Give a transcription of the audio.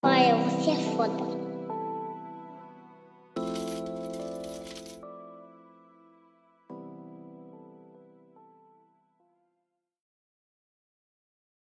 Flying